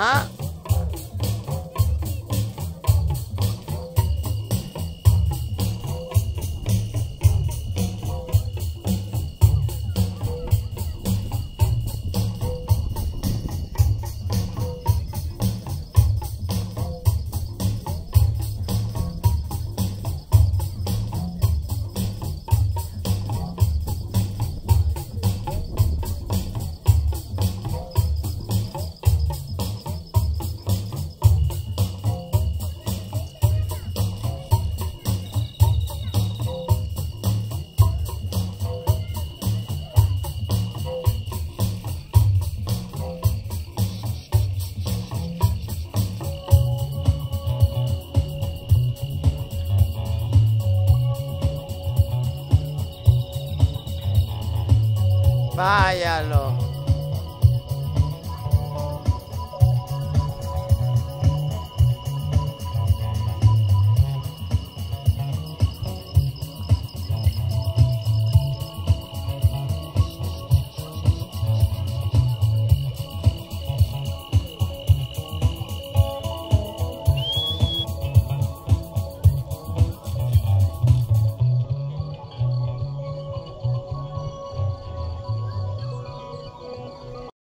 は。Váyalo.